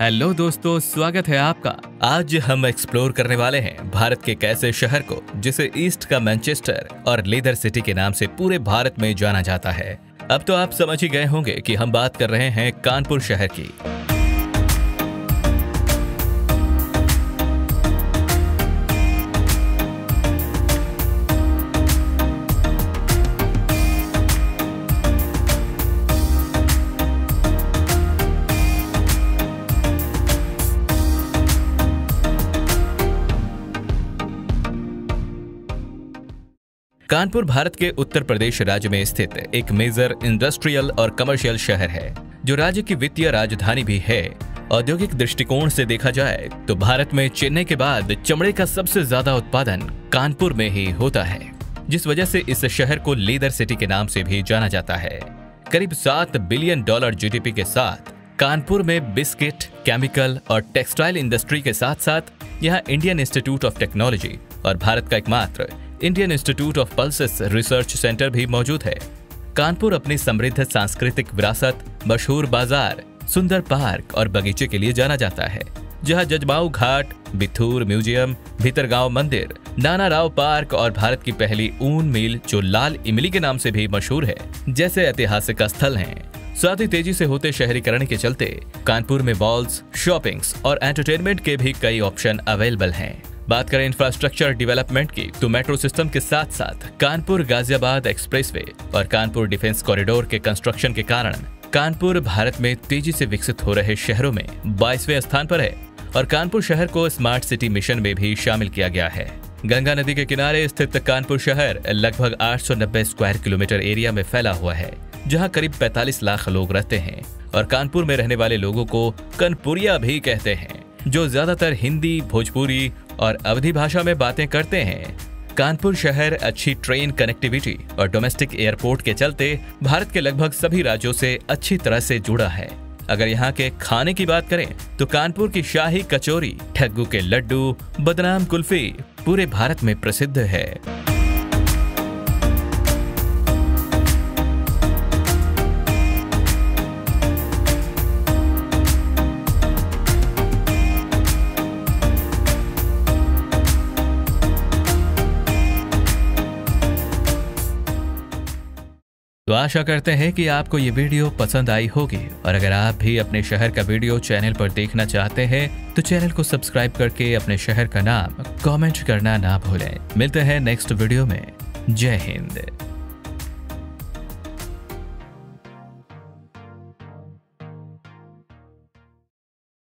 Hello दोस्तों, स्वागत है आपका। आज हम एक्सप्लोर करने वाले हैं भारत के कैसे शहर को, जिसे ईस्ट का मैनचेस्टर और लेदर सिटी के नाम से पूरे भारत में जाना जाता है। अब तो आप समझ ही गए होंगे कि हम बात कर रहे हैं कानपुर शहर की। कानपुर, भारत के उत्तर प्रदेश राज्य में स्थित एक मेजर इंडस्ट्रियल और कमर्शियल शहर है, जो राज्य की वित्तीय राजधानी भी है। औद्योगिक दृष्टिकोण से देखा जाए तो भारत में चेन्नई के बाद चमड़े का सबसे ज़्यादा उत्पादन कानपुर में ही होता है, जिस वजह से इस शहर को लेदर सिटी के नाम से भी जाना जाता है। करीब सात बिलियन डॉलर जीडीपी के साथ कानपुर में बिस्किट, केमिकल और टेक्सटाइल इंडस्ट्री के साथ साथ यहाँ इंडियन इंस्टीट्यूट ऑफ़ टेक्नोलॉजी और भारत का एकमात्र Indian institute of pulses research centre भी मौजूद है। कानपुर अपनी समृद्ध सांस्कृतिक विरासत, मशहूर बाज़ार, सुंदर पार्क और बगीचे के लिए जाना जाता है, जहाँ जजमाऊ घाट, बिथूर म्यूज़ियम भीतरगांव मंदिर, नाना राव पार्क और भारत की पहली ऊन मिल जो लाल इमली के नाम से भी मशहूर है, जैसे ऐतिहासिक स्थल हैं। साथ ही तेज़ी से होते शहरीकरण के चलते कानपुर में मॉल्स शॉपिंग्स और एंटरटेनमेंट के भी कई ऑप्शन अवेलेबल हैं। बात करें इंफ्रास्ट्रक्चर डेवलपमेंट की तो मेट्रो सिस्टम के साथ साथ कानपुर गाजियाबाद एक्सप्रेसवे और कानपुर डिफेंस कॉरिडोर के कंस्ट्रक्शन के कारण कानपुर भारत में तेज़ी से विकसित हो रहे शहरों में बाईसवें स्थान पर है और कानपुर शहर को स्मार्ट सिटी मिशन में भी शामिल किया गया है। गंगा नदी के किनारे स्थित कानपुर शहर लगभग 890 स्क्वायर किलोमीटर एरिया में फैला हुआ है, जहाँ करीब 45 लाख लोग रहते हैं और कानपुर में रहने वाले लोगों को कनपुरिया भी कहते हैं, जो ज़्यादातर हिंदी, भोजपुरी और अवधि भाषा में बातें करते हैं। कानपुर शहर अच्छी ट्रेन कनेक्टिविटी और डोमेस्टिक एयरपोर्ट के चलते भारत के लगभग सभी राज्यों से अच्छी तरह से जुड़ा है। अगर यहाँ के खाने की बात करें तो कानपुर की शाही कचौरी, ठग्गू के लड्डू, बदनाम कुल्फी पूरे भारत में प्रसिद्ध है। तो आशा करते हैं कि आपको ये वीडियो पसंद आई होगी। और अगर आप भी अपने शहर का वीडियो चैनल पर देखना चाहते हैं तो चैनल को सब्सक्राइब करके अपने शहर का नाम कमेंट करना ना भूलें। मिलते हैं नेक्स्ट वीडियो में। जय हिंद।